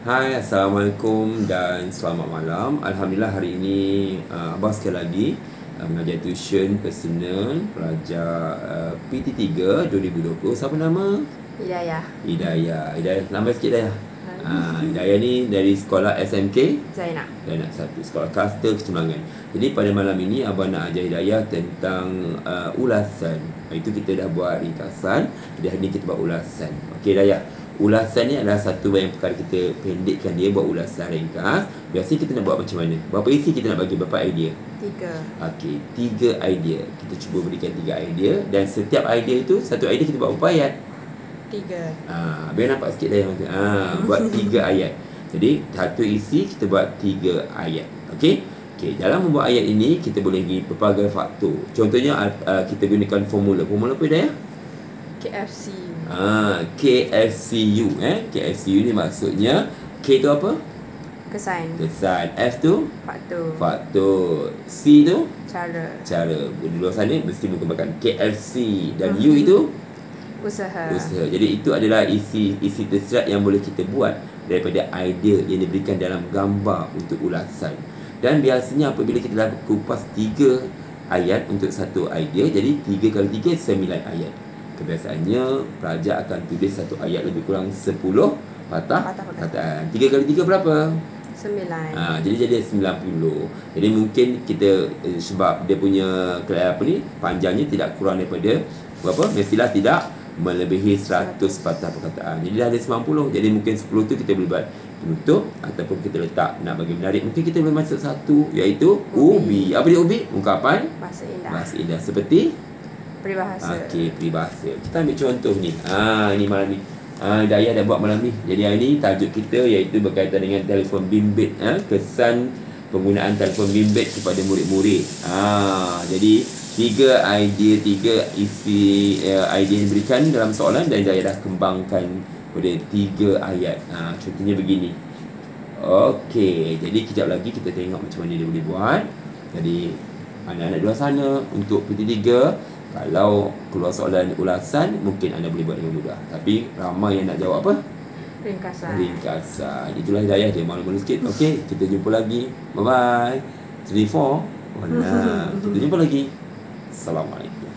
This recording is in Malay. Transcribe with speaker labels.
Speaker 1: Hai, Assalamualaikum dan selamat malam. Alhamdulillah hari ini uh, Abang sekali lagi uh, mengajar tuition personal pelajar uh, PT3 2020. Siapa nama?
Speaker 2: Hidayah
Speaker 1: Hidayah. Hidayah, lambat sikit Hidayah. Uh, Hidayah ni dari sekolah SMK
Speaker 2: Zainab
Speaker 1: dan nak satu sekolah kluster kecemerlangan. Jadi pada malam ini abang nak ajar Hidayah tentang uh, ulasan. Itu kita dah buat ringkasan. Jadi hari ini kita buat ulasan. Okey Hidayah. Ulasan ni adalah satu yang perkara kita pendekkan dia buat ulasan ringkas. Biasanya kita nak buat macam mana? Berapa isi kita nak bagi berapa idea?
Speaker 2: Tiga
Speaker 1: Okey, tiga idea. Kita cuba berikan tiga idea dan setiap idea itu satu idea kita buat berapa ayat?
Speaker 2: Tiga
Speaker 1: Ha, biar nampak sikit dah yang tu. Ha, buat tiga ayat. Jadi satu isi kita buat tiga ayat. Okey? Okey, dalam membuat ayat ini kita boleh bagi pelbagai faktor. Contohnya uh, kita gunakan formula. Formula apa dah ya?
Speaker 2: KFC
Speaker 1: Ha, KFCU eh. KFCU ni maksudnya K tu apa?
Speaker 2: Kesan
Speaker 1: Kesan. F tu
Speaker 2: Faktor
Speaker 1: faktor. C tu
Speaker 2: Cara
Speaker 1: cara. Di luar sana mesti menggunakan KFC dan U itu
Speaker 2: Usaha
Speaker 1: usaha. Jadi itu adalah isi isi tersirat yang boleh kita buat daripada idea yang diberikan dalam gambar untuk ulasan. Dan biasanya apabila kita dah kupas tiga ayat untuk satu idea, jadi tiga kali tiga sembilan ayat. Kebiasaannya pelajar akan tulis satu ayat lebih kurang sepuluh patah
Speaker 2: Patah perkataan.
Speaker 1: perkataan. Tiga kali tiga berapa?
Speaker 2: Sembilan
Speaker 1: Ha, jadi jadi 90. Jadi mungkin kita eh, sebab dia punya ke- apa ni panjangnya tidak kurang daripada berapa? Mestilah tidak melebihi 100 patah perkataan. Jadi dah ada 90. Jadi mungkin 10 tu kita boleh buat penutup ataupun kita letak nak bagi menarik. Mungkin kita boleh masuk satu iaitu ubi. Apa dia ubi? Ungkapan
Speaker 2: Bahasa indah
Speaker 1: bahasa indah seperti
Speaker 2: Peribahasa
Speaker 1: Okey, peribahasa. Kita ambil contoh ni. Ah, ni malam ni. Ah, Dayah dah buat malam ni. Jadi hari ni tajuk kita iaitu berkaitan dengan telefon bimbit. Ah, kesan penggunaan telefon bimbit kepada murid-murid. Ah, jadi tiga idea, tiga isi uh, idea yang diberikan dalam soalan dan Dayah dah kembangkan pada tiga ayat. Ah, contohnya begini. Okey, jadi kejap lagi kita tengok macam mana dia boleh buat. Jadi anak-anak di luar sana untuk PT3 kalau keluar soalan ulasan mungkin anda boleh buat dengan mudah. Tapi ramai yang nak jawab apa?
Speaker 2: Ringkasan
Speaker 1: Ringkasan. Itulah hidayah dia malu-malu sikit. Okey, kita jumpa lagi. Bye bye. 3 4. Oh, nah. kita jumpa lagi. Assalamualaikum.